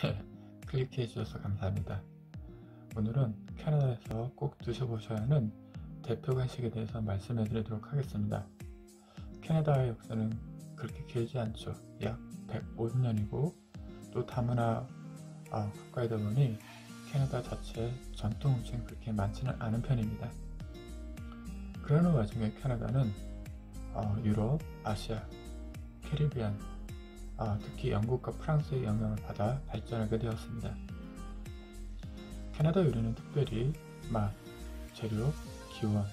클릭해 주셔서 감사합니다. 오늘은 캐나다에서 꼭 드셔보셔야 하는 대표 간식에 대해서 말씀해 드리도록 하겠습니다. 캐나다의 역사는 그렇게 길지 않죠. 약 150년이고 또 다문화 아, 국가이다 보니 캐나다 자체 전통 음식은 그렇게 많지는 않은 편입니다. 그러는 와중에 캐나다는 어, 유럽, 아시아, 캐리비안, 아, 특히 영국과 프랑스의 영향을 받아 발전하게 되었습니다. 캐나다 요리는 특별히 맛, 재료, 기원,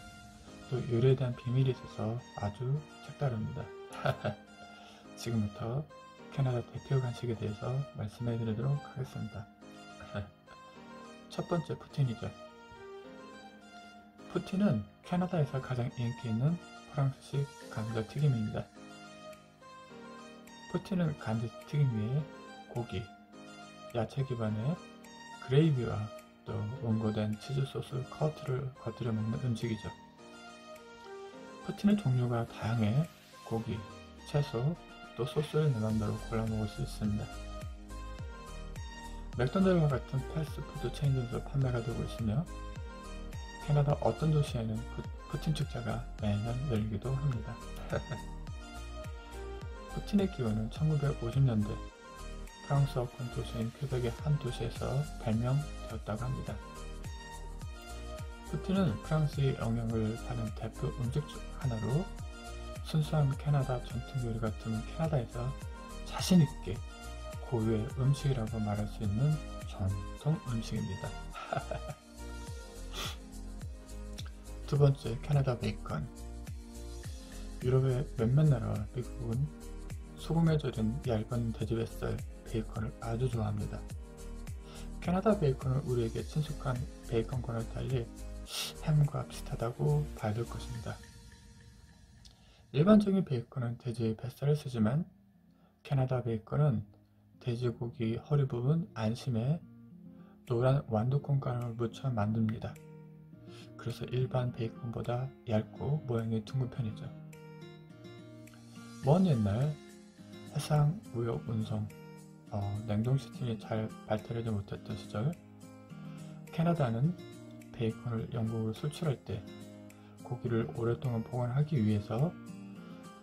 또 요리에 대한 비밀이 있어서 아주 색다릅니다. 지금부터 캐나다 대표 간식에 대해서 말씀해 드리도록 하겠습니다. 첫 번째 푸틴이죠. 푸틴은 캐나다에서 가장 인기 있는 프랑스식 감자튀김입니다. poutine은 감자튀김 위에 고기, 야채 기반의 그레이비와 또 응고된 치즈 소스 커드를 곁들여 먹는 음식이죠. poutine의 종류가 다양해 고기, 채소, 또 소스를 내 맘대로 골라 먹을 수 있습니다. 맥도날드와 같은 패스트푸드 체인점에서 판매가 되고 있으며 캐나다 어떤 도시에는 푸틴 축제가 매년 열리기도 합니다. 푸틴의 기원은 1950년대 프랑스 어권 도시인 퀘벡의 한 도시에서 발명되었다고 합니다. 푸틴은 프랑스의 영향을 받은 대표 음식 중 하나로 순수한 캐나다 전통 요리 같은 캐나다에서 자신있게 고유의 음식이라고 말할 수 있는 전통 음식입니다. 두 번째, 캐나다 베이컨. 유럽의 몇몇 나라와 미국은 소금에 절인 얇은 돼지뱃살 베이컨을 아주 좋아합니다. 캐나다 베이컨은 우리에게 친숙한 베이컨과는 달리 햄과 비슷하다고 될 것입니다. 일반적인 베이컨은 돼지 뱃살을 쓰지만 캐나다 베이컨은 돼지고기 허리 부분 안심에 노란 완두콩 가루를 묻혀 만듭니다. 그래서 일반 베이컨보다 얇고 모양이 둥근 편이죠. 먼 옛날 해상 무역 운송 어, 냉동 시스템이 잘 발달하지 못했던 시절 캐나다는 베이컨을 영국으로 수출할 때 고기를 오랫동안 보관하기 위해서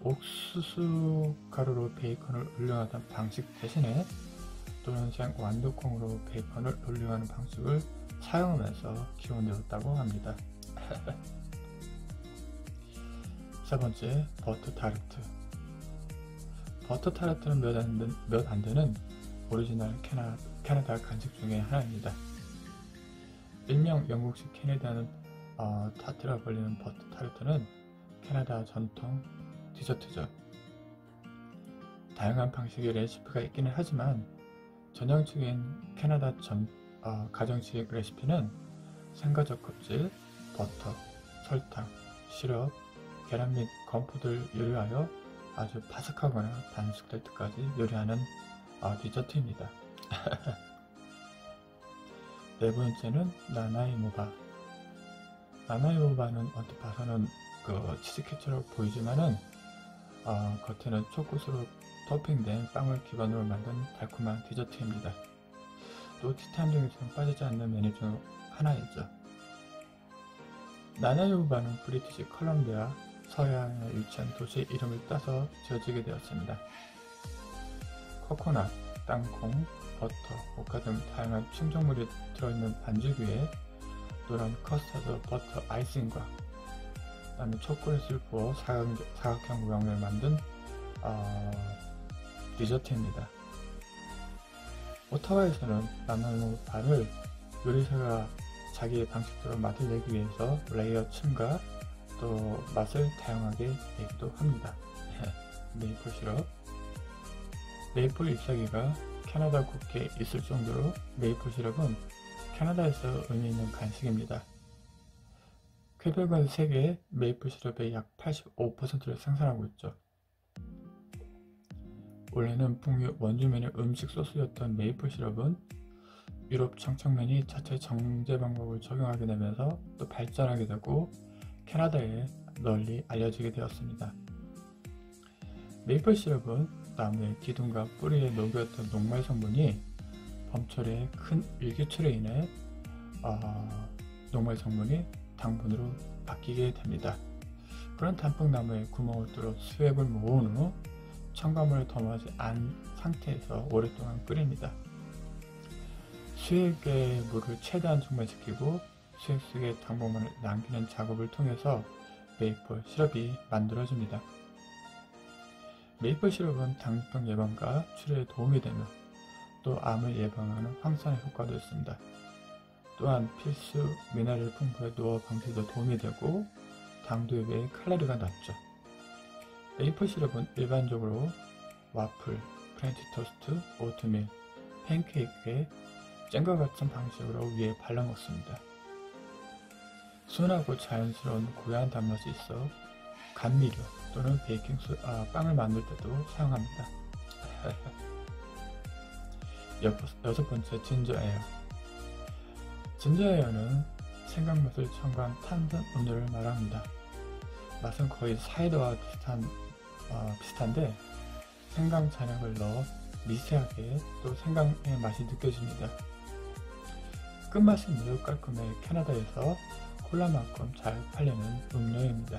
옥수수 가루로 베이컨을 울려하던 방식 대신에 생 완두콩으로 베이컨을 울려하는 방식을 사용하면서 기원되었다고 합니다. 세 번째, 버터 타르트. 버터 타르트는 몇 안 되는 오리지널 캐나, 캐나다 간식 중의 하나입니다. 일명 영국식 캐나다는 어, 타트라 불리는 버터 타르트는 캐나다 전통 디저트죠. 다양한 방식의 레시피가 있기는 하지만 전형적인 캐나다 전, 어, 가정식 레시피는 생과적 껍질, 버터, 설탕, 시럽, 계란 및 건포도를 요리하여 아주 바삭하거나 반숙될 때까지 요리하는 어, 디저트입니다. 네 번째는 나나이모 바. 나나이모 바는 언뜻 봐서는 그 치즈케이크처럼 보이지만은 어, 겉에는 초코소스로 토핑된 빵을 기반으로 만든 달콤한 디저트입니다. 또 티타임 중에서는 빠지지 않는 메뉴 중 하나이죠. 나나이모 바는 브리티시 컬럼비아 서해안에 위치한 도시의 이름을 따서 지어지게 되었습니다. 코코넛, 땅콩, 버터, 모카 등 다양한 충전물이 들어있는 반죽 위에 노란 커스터드 버터 아이싱과 그다음에 초콜릿을 부어 사각, 사각형 모양을 만든 어, 디저트입니다. 오타와에서는 나나이모 바를 요리사가 자기의 방식대로 맛을 내기 위해서 layer 층과 또 맛을 다양하게 내기도 합니다. 메이플 시럽 메이플 잎사귀가 캐나다 국기에 있을 정도로 메이플 시럽은 캐나다에서 의미 있는 간식입니다. 퀘벡은 세계 메이플 시럽의 약 85%를 생산하고 있죠. 원래는 북미 원주민의 음식 소스였던 메이플 시럽은 유럽 정착민이 자체 정제 방법을 적용하게 되면서 또 발전하게 되고 캐나다에 널리 알려지게 되었습니다. 메이플 시럽은 나무의 기둥과 뿌리에 녹였던 녹말 성분이 봄철에 큰 일교차로 인해 어, 녹말 성분이 당분으로 바뀌게 됩니다. 그런 단풍나무에 구멍을 뚫어 수액을 모은 후 첨가물을 덤하지 않은 상태에서 오랫동안 끓입니다. 수액의 물을 최대한 증발시키고 수액 속에 당분만을 남기는 작업을 통해서 메이플 시럽이 만들어집니다. 메이플 시럽은 당뇨병 예방과 치료에 도움이 되며 또 암을 예방하는 항산화 효과도 있습니다. 또한 필수 미네랄 풍부해 노화 방지에도 도움이 되고 당도에 비해 칼로리가 낮죠. 메이플 시럽은 일반적으로 와플, 프렌치 토스트, 오트밀, 팬케이크에 잼과 같은 방식으로 위에 발라 먹습니다. 순하고 자연스러운 고유한 단맛이 있어 감미료 또는 베이킹 소, 아, 빵을 만들 때도 사용합니다. 여섯 번째 진저 에어 진저 에어는 생강맛을 첨가한 탄산 음료를 말합니다. 맛은 거의 사이다와 비슷한, 어, 비슷한데 생강 잔액을 넣어 미세하게 또 생강의 맛이 느껴집니다. 끝맛은 매우 깔끔해 캐나다에서 콜라만큼 잘 팔리는 음료입니다.